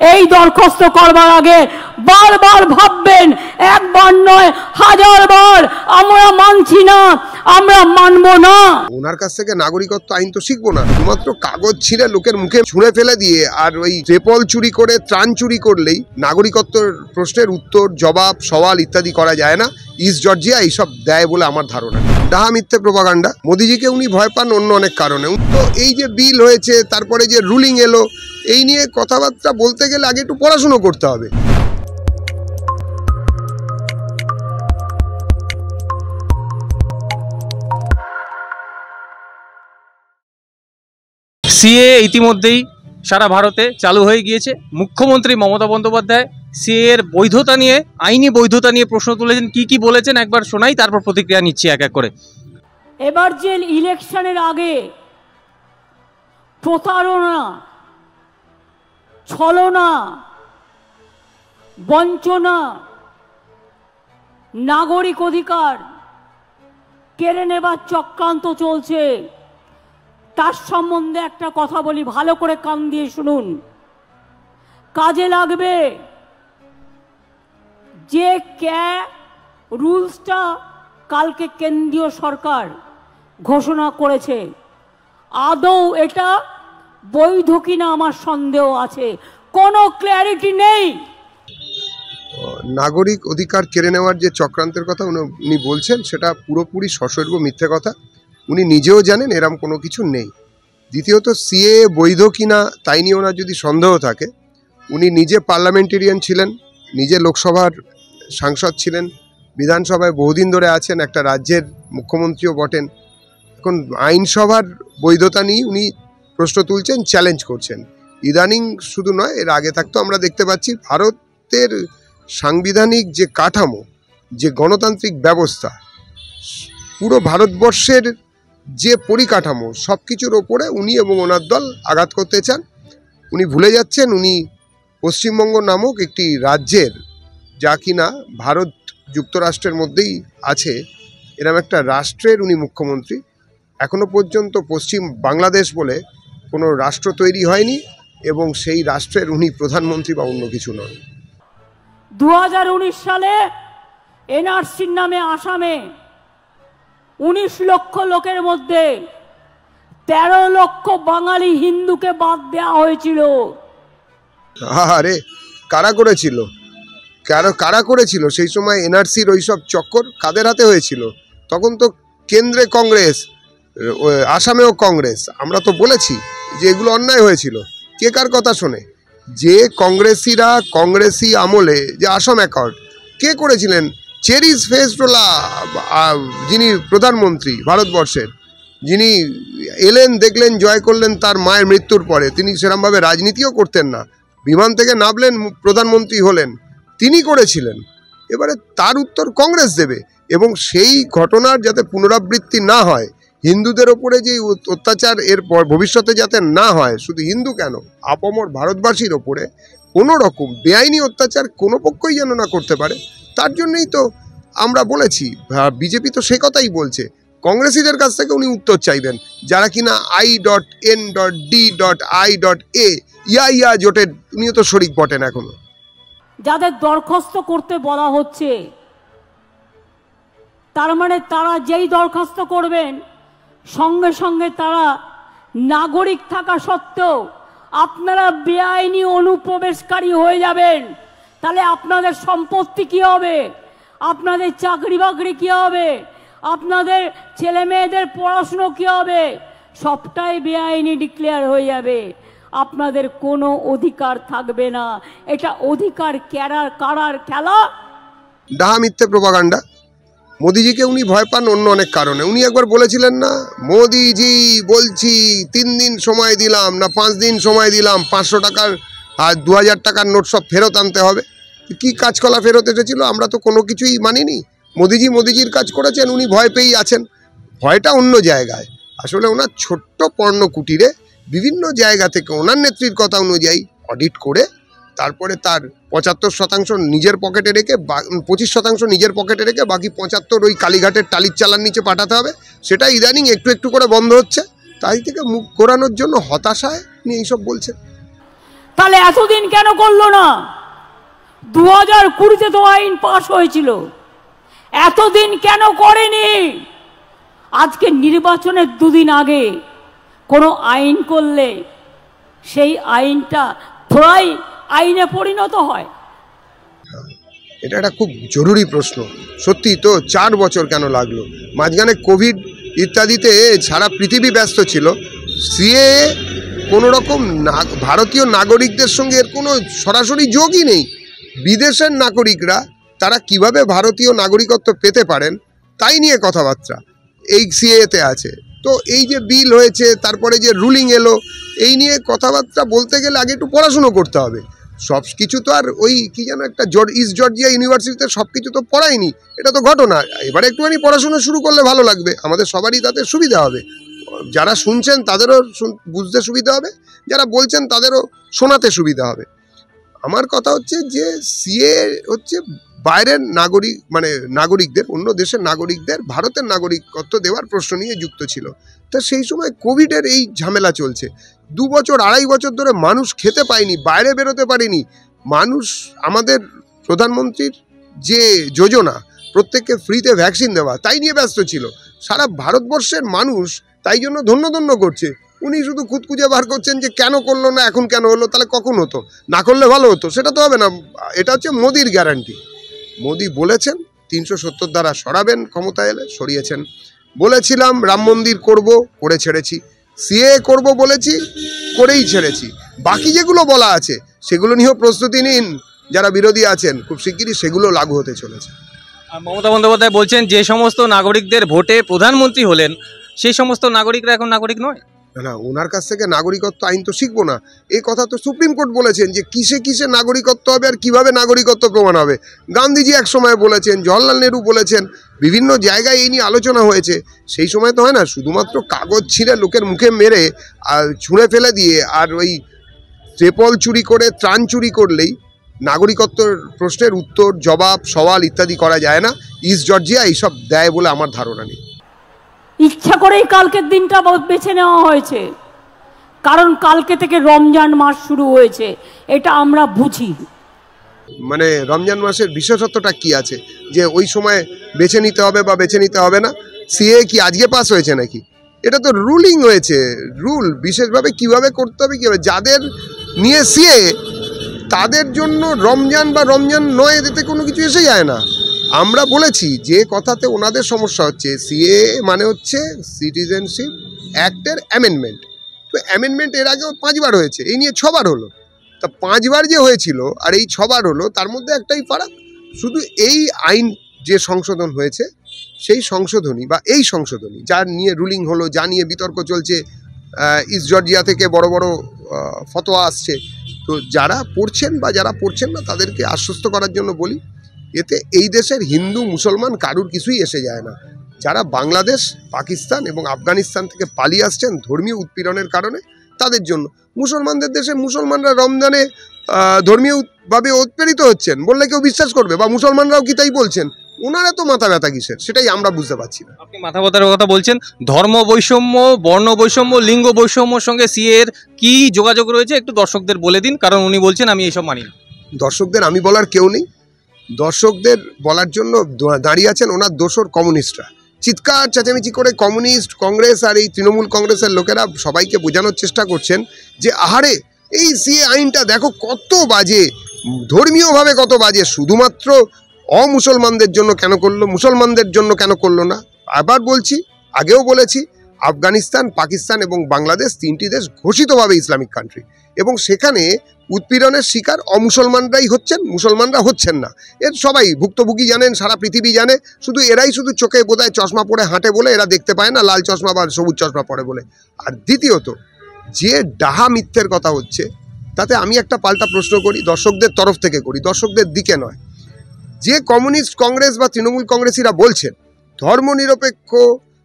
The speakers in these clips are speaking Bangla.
এই দরখাস্ত করবার আগে বারবার ভাববেন, একবার নয়, হাজার বার, আমরা মানছি না, আমরা মানব না। ওনার কাছ থেকে নাগরিকত্ব আইন তো শিখব না। শুধুমাত্র কাগজ ছিঁড়ে লোকের মুখে ছুঁড়ে ফেলে দিয়ে আর ওই ত্রেপল চুরি করে, ত্রাণ চুরি করলেই নাগরিকত্বর প্রশ্নের উত্তর, জবাব, সওয়াল ইত্যাদি করা যায় না। ইস্ট জর্জিয়া এইসব দেয় বলে আমার ধারণা। ডাহা মিথ্যে প্রপাগান্ডা। মোদিজিকে উনি ভয় পান অন্য অনেক কারণে। তো এই যে বিল হয়েছে, তারপরে যে রুলিং এলো এই নিয়ে কথাবার্তা বলতে গেলে আগে একটু পড়াশুনো করতে হবে। সিএ ইতিমধ্যেই সারা ভারতে চালু হয়ে গিয়েছে। মুখ্যমন্ত্রী মমতা বন্দ্যোপাধ্যায় সিএ এর বৈধতা নিয়ে আইনি বৈধতা নিয়ে প্রশ্ন তুলেছেন কি কি বলেছেন একবার শোনাই তারপর প্রতিক্রিয়া নিচ্ছি এক এক করে। এবার যে ইলেকশনের আগে প্রতারণা ছলনা, বঞ্চনা, নাগরিক অধিকার কেড়ে নেবার চক্রান্ত চলছে। তার সম্বন্ধে একটা কথা বলি, ভালো করে কান দিয়ে শুনুন। কাজে লাগবে যে ক্যা রুলসটা কালকে কেন্দ্রীয় সরকার ঘোষণা করেছে। আদৌ এটা বৈধ কিনা আমার সন্দেহ আছে। কোনো ক্ল্যারিটি নেই। নাগরিক অধিকার কেড়ে নেওয়ার যে চক্রান্তের কথা উনি- বলছেন, সেটা পুরোপুরি সশৈর্ব মিথ্যে কথা। উনি নিজেও জানেন এরম কোনো কিছু নেই। দ্বিতীয়ত, সিএ বৈধ কিনা তাই নিয়ে ওনার যদি সন্দেহ থাকে, উনি নিজে পার্লামেন্টেরিয়ান ছিলেন, নিজে লোকসভার সাংসদ ছিলেন, বিধানসভায় বহুদিন ধরে আছেন, একটা রাজ্যের মুখ্যমন্ত্রীও বটেন। এখন আইনসভার বৈধতা নিয়ে উনি প্রশ্ন তুলছেন চ্যালেঞ্জ করছেন। ইদানিং শুধু নয়, এর আগে থাকতো আমরা দেখতে পাচ্ছি ভারতের সাংবিধানিক যে কাঠামো, যে গণতান্ত্রিক ব্যবস্থা, পুরো ভারতবর্ষের যে পরিকাঠামো সব কিছুর ওপরে উনি এবং ওনার দল আঘাত করতে চান। উনি ভুলে যাচ্ছেন, উনি পশ্চিমবঙ্গ নামক একটি রাজ্যের, যা কিনা ভারত যুক্তরাষ্ট্রের মধ্যেই আছে। এরম একটা রাষ্ট্রের উনি মুখ্যমন্ত্রী। এখনও পর্যন্ত পশ্চিম বাংলাদেশ বলে কোনো রাষ্ট্র তৈরি হয়নি এবং সেই রাষ্ট্রের উনি প্রধানমন্ত্রী বা অন্য কিছু নন দু হাজার উনিশ সালে এনআরসির নামে আসামে উনিশ লক্ষ লোকের মধ্যে তেরো লক্ষ বাঙালি হিন্দুকে বাদ দেওয়া হয়েছিল। আরে কারা করেছিল? কারা কারা করেছিল? সেই সময় এনআরসির ওই সব চক্কর কাদের হাতে হয়েছিল? তখন তো কেন্দ্রে কংগ্রেস আসামেও কংগ্রেস আমরা তো বলেছি। যে এগুলো অন্যায় হয়েছিল। কে কার কথা শোনে? যে কংগ্রেসিরা কংগ্রেসি আমলে যে আসাম অ্যাকর্ড কে করেছিলেন? চেরিস ফেসটোলা যিনি প্রধানমন্ত্রী ভারতবর্ষের, যিনি এলেন, দেখলেন, জয় করলেন তার মায়ের মৃত্যুর পরে, তিনি সেরমভাবে রাজনীতিও করতেন না। বিমান থেকে নামলেন, প্রধানমন্ত্রী হলেন, তিনি করেছিলেন। এবারে তার উত্তর কংগ্রেস দেবে এবং সেই ঘটনার যাতে পুনরাবৃত্তি না হয় হিন্দুদের ওপরে যে অত্যাচার এর ভবিষ্যতে যাতে না হয়, শুধু হিন্দু কেন? আপমর ভারতবাসীর ওপরে কোনো রকম বেআইনি অত্যাচার কোনো পক্ষই যেন না করতে পারে, তার জন্যই তো আমরা বলেছি বিজেপি তো সে কথাই বলছে। কংগ্রেসীদের কাছ থেকে উনি উত্তর চাইবেন, যারা কিনা I dot N dot D dot I dot A ইয়া ইয়া জোটের, উনিও তো শরিক বটেন এখনও। যাদের দরখাস্ত করতে বলা হচ্ছে, তার মানে তারা যেই দরখাস্ত করবেন সঙ্গে সঙ্গে তারা নাগরিক থাকা সত্ত্বেও আপনারা বেআইনি অনুপ্রবেশকারী হয়ে যাবেন। তাহলে আপনাদের সম্পত্তি কি হবে? আপনাদের চাকরি বাকরি কি হবে? আপনাদের ছেলে মেয়েদের পড়াশুনো কি হবে? সবটাই বেআইনি ডিক্লেয়ার হয়ে যাবে। আপনাদের কোনো অধিকার থাকবে না। এটা অধিকার ক্যারার কারার খেলা। ডাহা মিথ্যে প্রপাগান্ডা। মোদিজিকে উনি ভয় পান অন্য অনেক কারণে। উনি একবার বলেছিলেন না, মোদিজি, বলছি তিন দিন সময় দিলাম না পাঁচ দিন সময় দিলাম, পাঁচশো টাকার আর দু হাজার টাকার নোট সব ফেরত আনতে হবে। কি কাজকলা ফেরত এসেছিল আমরা তো কোনো কিছুই মানিনি। মোদিজি মোদিজির কাজ করেছেন, উনি ভয় পেয়েই আছেন। ভয়টা অন্য জায়গায়। আসলে ওনার ছোট্ট পর্ণ কুটিরে বিভিন্ন জায়গা থেকে ওনার নেত্রীর কথা অনুযায়ী অডিট করে তারপরে তার পঁচাত্তর শতাংশ নিজের পকেটে রেখে পঁচিশ শতাংশ নিজের পকেটে রেখে বাকি পঁচাত্তর ওই কালীঘাটের টালির চালার নিচে পাঠাতে হবে। সেটা ইদানিং একটু একটু করে বন্ধ হচ্ছে। তাই থেকে মুখ ঘোরানোর জন্য হতাশায় উনি এইসব বলছেন। তাহলে এতদিন কেন করল না? দু হাজার কুড়িতে তো আইন পাশ হয়েছিল। এতদিন কেন করেনি? আজকে নির্বাচনের দুদিন আগে কোনো আইন করলে সেই আইনটা থোড়াই আইনে পরিণত হয়। এটা একটা খুব জরুরি প্রশ্ন। সত্যি তো চার বছর কেন লাগল? মাঝখানে কোভিড ইত্যাদিতে সারা পৃথিবী ব্যস্ত ছিল। সিএ কোনো রকম ভারতীয় নাগরিকদের সঙ্গে এর কোনো সরাসরি যোগই নেই। বিদেশের নাগরিকরা তারা কীভাবে ভারতীয় নাগরিকত্ব পেতে পারেন, তাই নিয়ে কথাবার্তা এই সিএতে আছে। তো এই যে বিল হয়েছে, তারপরে যে রুলিং এলো, এই নিয়ে কথাবার্তা বলতে গেলে আগে একটু পড়াশুনো করতে হবে। সব কিছু তো আর ওই কি যেন একটা জর্জ, ইস্ট জর্জিয়া ইউনিভার্সিটিতে সব কিছু তো পড়াইনি এটা তো ঘটনা। এবারে একটুখানি পড়াশোনা শুরু করলে ভালো লাগবে। আমাদের সবারই তাতে সুবিধা হবে। যারা শুনছেন তাদেরও বুঝতে সুবিধা হবে। যারা বলছেন তাদেরও শোনাতে সুবিধা হবে। আমার কথা হচ্ছে যে সিএ হচ্ছে বাইরের নাগরিক মানে নাগরিকদের, অন্য দেশের নাগরিকদের, ভারতের নাগরিকত্ব দেওয়ার প্রশ্ন নিয়ে যুক্ত ছিল। তা সেই সময় কোভিডের এই ঝামেলা চলছে। দু বছর, আড়াই বছর ধরে মানুষ খেতে পায়নি, বাইরে বেরোতে পারেনি। মানুষ, আমাদের প্রধানমন্ত্রীর যে যোজনা, প্রত্যেককে ফ্রিতে ভ্যাকসিন দেওয়া, তাই নিয়ে ব্যস্ত ছিল। সারা ভারতবর্ষের মানুষ তাই জন্য ধন্য ধন্য করছে। উনি শুধু খুঁতকুজে বার করছেন যে, কেন করল না? এখন কেন হলো? তাহলে কখন হতো? না করলে ভালো হতো? সেটা তো হবে না। এটা হচ্ছে মোদির গ্যারান্টি মোদি বলেছেন, তিনশো সত্তর দ্বারা সরাবেন ক্ষমতায় এলে, সরিয়েছেন। বলেছিলাম, রাম মন্দির করব, করে ছেড়েছি। সিএ করব বলেছি, করেই ছেড়েছি। বাকি যেগুলো বলা আছে, সেগুলো নিয়েও প্রস্তুতি নিন। যারা বিরোধী আছেন, খুব শিগগিরই সেগুলো লাগু হতে চলেছে। মমতা বন্দ্যোপাধ্যায় বলছেন, যে সমস্ত নাগরিকদের ভোটে প্রধানমন্ত্রী হলেন, সেই সমস্ত নাগরিকরা এখন নাগরিক নয়? না ওনার কাছ থেকে নাগরিকত্ব আইন তো শিখব না। এই কথা তো সুপ্রিম কোর্ট বলেছেন যে কিসে কিসে নাগরিকত্ব হবে আর কীভাবে নাগরিকত্ব প্রমাণ হবে। গান্ধীজি এক সময় বলেছেন, জওয়াহরলাল নেহরু বলেছেন, বিভিন্ন জায়গায় এই নিয়ে আলোচনা হয়েছে। সেই সময় তো হয় না, শুধুমাত্র কাগজ ছিঁড়ে লোকের মুখে মেরে আর ছুঁড়ে ফেলে দিয়ে আর ওই ট্রেপল চুরি করে, ত্রাণ চুরি করলেই নাগরিকত্বর প্রশ্নের উত্তর, জবাব, সওয়াল ইত্যাদি করা যায় না। ইস্ট জর্জিয়া এইসব দেয় বলে আমার ধারণা নেই। ইচ্ছা করেই কালকের দিনটা বেছে নেওয়া হয়েছে। কারণ কালকে থেকে রমজান মাস শুরু হয়েছে, এটা আমরা বুঝি। মানে রমজান মাসের বিশেষত্বটা কি আছে? যে ওই সময় বেছে নিতে হবে বা বেছে নিতে হবে না সিএ কি আজকে পাস হয়েছে নাকি? এটা তো রুলিং হয়েছে রুল বিশেষভাবে কীভাবে করতে হবে, কীভাবে? যাদের নিয়ে সিএ তাদের জন্য রমজান বা রমজান নয়, এতে কোনো কিছু এসে যায় না। আমরা বলেছি, যে কথাতে ওনাদের সমস্যা হচ্ছে সিএ মানে হচ্ছে সিটিজেনশিপ অ্যাক্টের অ্যামেন্ডমেন্ট তো অ্যামেন্ডমেন্ট এর আগেও পাঁচবার হয়েছে, এই নিয়ে ছবার হলো। তা পাঁচবার যে হয়েছিল, আর এই ছবার হলো, তার মধ্যে একটাই ফারাক, শুধু এই আইন যে সংশোধন হয়েছে, সেই সংশোধনী বা এই সংশোধনী, যা নিয়ে রুলিং হলো, যা নিয়ে বিতর্ক চলছে ইস্ট জর্জিয়া থেকে বড় বড় ফতোয়া আসছে, তো যারা পড়ছেন বা যারা পড়ছেন না, তাদেরকে আশ্বস্ত করার জন্য বলি এতে এই দেশের হিন্দু মুসলমান কারুর কিছুই এসে যায় না। যারা বাংলাদেশ পাকিস্তান এবং আফগানিস্তান থেকে পালিয়ে আসছেন ধর্মীয় উৎপীড়নের কারণে তাদের জন্য। মুসলমানদের দেশে মুসলমানরা রমজানে ধর্মীয়ভাবে উৎপীড়িত হচ্ছেন বললে কেউ বিশ্বাস করবে বা মুসলমানরাও কি তাই বলছেন? ওনারা তো মাথা ব্যথা কিসের? সেটাই আমরা বুঝতে পারছি না। আপনি মাথা ব্যথার কথা বলছেন। ধর্ম বৈষম্য বর্ণ বৈষম্য লিঙ্গ বৈষম্যর সঙ্গে সিএ এর কি যোগাযোগ রয়েছে? একটু দর্শকদের বলে দিন কারণ উনি বলছেন আমি এইসব মানি না। দর্শকদের আমি বলার কেউ নেই। দর্শকদের বলার জন্য দাঁড়িয়ে আছেন ওনার দোসর কমিউনিস্টরা। চিৎকার, চেঁচামেচি করে কমিউনিস্ট কংগ্রেস আর এই তৃণমূল কংগ্রেসের লোকেরা সবাইকে বোঝানোর চেষ্টা করছেন যে, আহারে, এই সিএ আইনটা দেখো কত বাজে, ধর্মীয়ভাবে কত বাজে, শুধুমাত্র অমুসলমানদের জন্য কেন করল, মুসলমানদের জন্য কেন করল না? আবার বলছি, আগেও বলেছি আফগানিস্তান, পাকিস্তান এবং বাংলাদেশ তিনটি দেশ ঘোষিতভাবে ইসলামিক কান্ট্রি এবং সেখানে উৎপীড়নের শিকার অমুসলমানরাই হচ্ছেন, মুসলমানরা হচ্ছেন না। এর সবাই ভুক্তভোগী জানেন, সারা পৃথিবী জানে। শুধু এরাই শুধু চোখে বোধহয় চশমা পরে হাঁটে বলে এরা দেখতে পায় না, লাল চশমা বা সবুজ চশমা পরে বলে। আর দ্বিতীয়ত, যে ডাহা মিথ্যের কথা হচ্ছে, তাতে আমি একটা পাল্টা প্রশ্ন করি, দর্শকদের তরফ থেকে করি, দর্শকদের দিকে নয়। যে কমিউনিস্ট কংগ্রেস বা তৃণমূল কংগ্রেসীরা বলছেন, ধর্মনিরপেক্ষ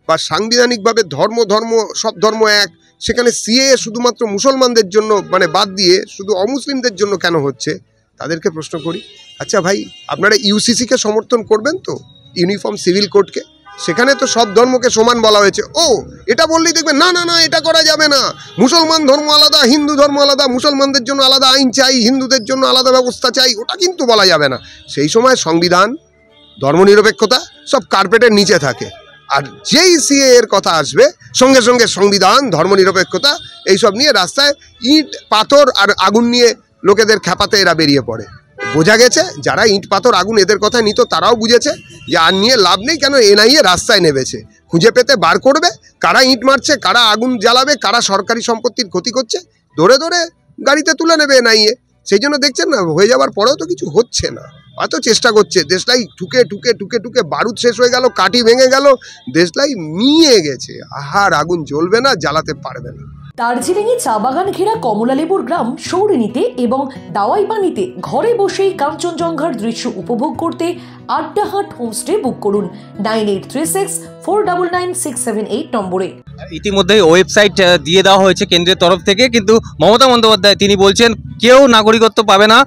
বা সাংবিধানিকভাবে ধর্ম ধর্ম, সব ধর্ম এক, সেখানে সিএ শুধুমাত্র মুসলমানদের জন্য মানে বাদ দিয়ে শুধু অমুসলিমদের জন্য কেন হচ্ছে? তাদেরকে প্রশ্ন করি। আচ্ছা ভাই, আপনারা ইউসিসিকে সমর্থন করবেন তো? ইউনিফর্ম সিভিল কোডকে? সেখানে তো সব ধর্মকে সমান বলা হয়েছে। ও, এটা বললেই দেখবে না না না, এটা করা যাবে না। মুসলমান ধর্ম আলাদা, হিন্দু ধর্ম আলাদা, মুসলমানদের জন্য আলাদা আইন চাই, হিন্দুদের জন্য আলাদা ব্যবস্থা চাই, ওটা কিন্তু বলা যাবে না। সেই সময় সংবিধান, ধর্মনিরপেক্ষতা সব কার্পেটের নিচে থাকে। আর যেই সিএ এর কথা আসবে, সঙ্গে সঙ্গে সংবিধান, ধর্মনিরপেক্ষতা, এইসব নিয়ে রাস্তায় ইট, পাথর আর আগুন নিয়ে লোকেদের খেপাতে এরা বেরিয়ে পড়ে। বোঝা গেছে, যারা ইট, পাথর, আগুন এদের কথা নিত, তারাও বুঝেছে, যে আর নিয়ে লাভ নেই, কেন এনআইএ রাস্তায় নেমেছে। খুঁজে পেতে বার করবে, কারা ইট মারছে, কারা আগুন জ্বালাবে, কারা সরকারি সম্পত্তির ক্ষতি করছে, ধরে ধরে গাড়িতে তুলে নেবে এনআইএ সেই জন্য দেখছেন না, হয়ে যাওয়ার পরেও তো কিছু হচ্ছে না। এত চেষ্টা করছে, দেশলাই ঠুকে ঠুকে ঠুকে ঠুকে বারুদ শেষ হয়ে গেল, কাঠি ভেঙে গেল, দেশলাই নিয়ে গেছে। আহার, আগুন জ্বলবে না, জ্বালাতে পারবে না। দার্জিলিংয়ে চা বাগান ঘেরা কমলালেবুর গ্রাম সৌরিনীতে এবং দাওয়াইবানিতে ঘরে বসেই কাঞ্চনজঙ্ঘার দৃশ্য উপভোগ করতে আড্ডাহাট হোমস্টে বুক করুন nine eight three six four double nine six seven eight নম্বরে। ইতিমধ্যে ওয়েবসাইট দিয়ে দেওয়া হয়েছে কেন্দ্রের তরফ থেকে কিন্তু মমতা বন্দ্যোপাধ্যায় তিনি বলছেন কেউ নাগরিকত্ব পাবে না।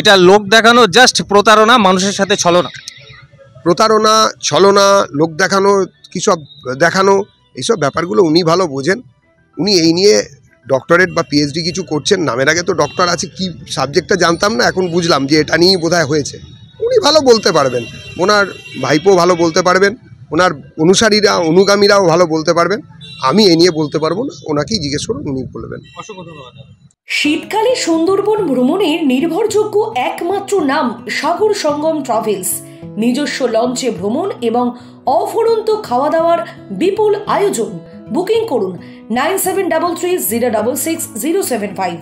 এটা লোক দেখানো জাস্ট প্রতারণা মানুষের সাথে ছলনা। প্রতারণা ছলনা লোক দেখানো কী সব দেখানো এইসব ব্যাপারগুলো উনি ভালো বোঝেন। উনি এই নিয়ে ডক্টরেট বা পিএইচডি কিছু করছেন নামের আগে তো ডক্টর আছে কি সাবজেক্টটা জানতাম না এখন বুঝলাম যে এটা নিয়েই বোধহয় হয়েছে। উনি ভালো বলতে পারবেন ওনার ভাইপো ভালো বলতে পারবেন ওনার অনুসারীরা অনুগামীরাও ভালো বলতে পারবেন আমি এ নিয়ে বলতে পারব না ওনাকেই জিজ্ঞেস করুন উনি বলবেন। শীতকালে সুন্দরবন ভ্রমণের নির্ভরযোগ্য একমাত্র নাম সাগর সঙ্গম ট্রাভেলস নিজস্ব লঞ্চে ভ্রমণ এবং অফুরন্ত খাওয়া দাওয়ার বিপুল আয়োজন। বুকিং করুন nine seven double three zero double six zero seven five.